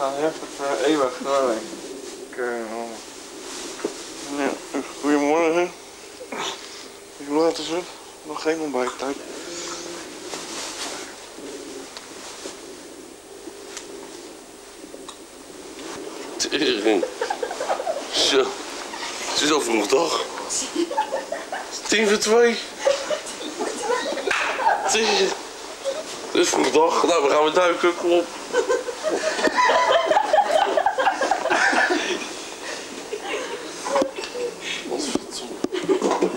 gaan heftig uh, eeuwig door. Ik, uh, ja, goedemorgen. Hoe laat is het? Nog geen ontbijttijd. Tering. Zo. Het is al vroeg toch? Tien voor twee. Tering. Het is vroeg dag. Nou, we gaan weer duiken. Kom op. Wat verdomme.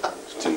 Het is tien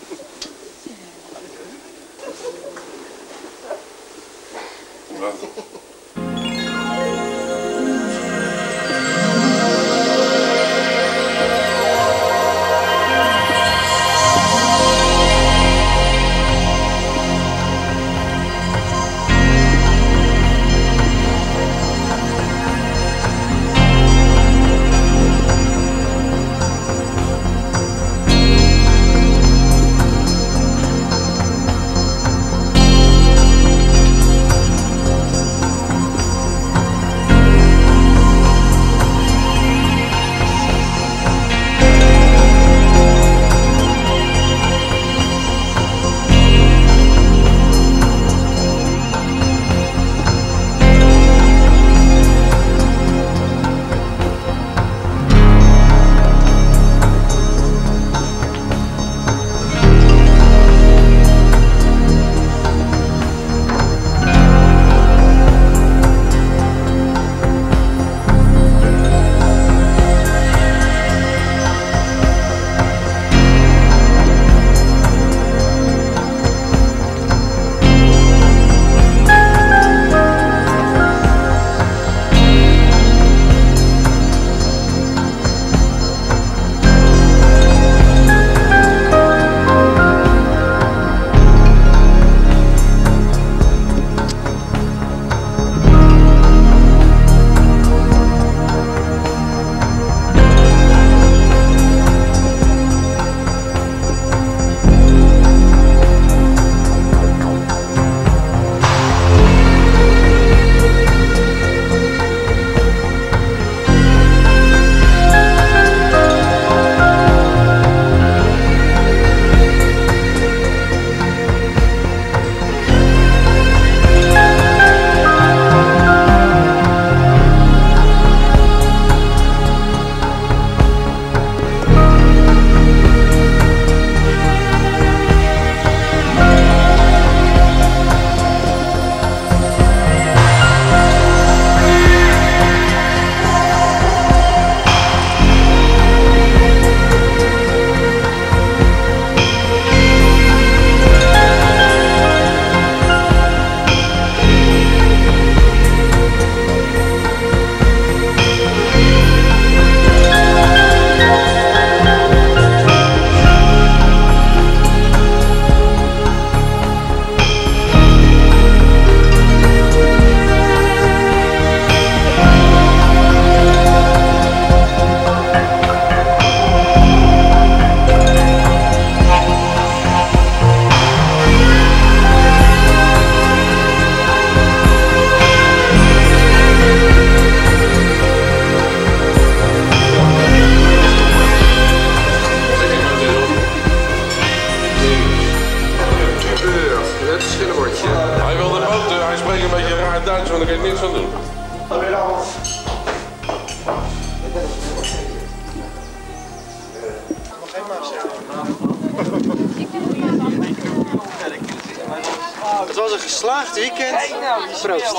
Het spreekt een beetje raar Duits, maar daar kan ik niks aan doen. Het was een geslaagd weekend. Proost.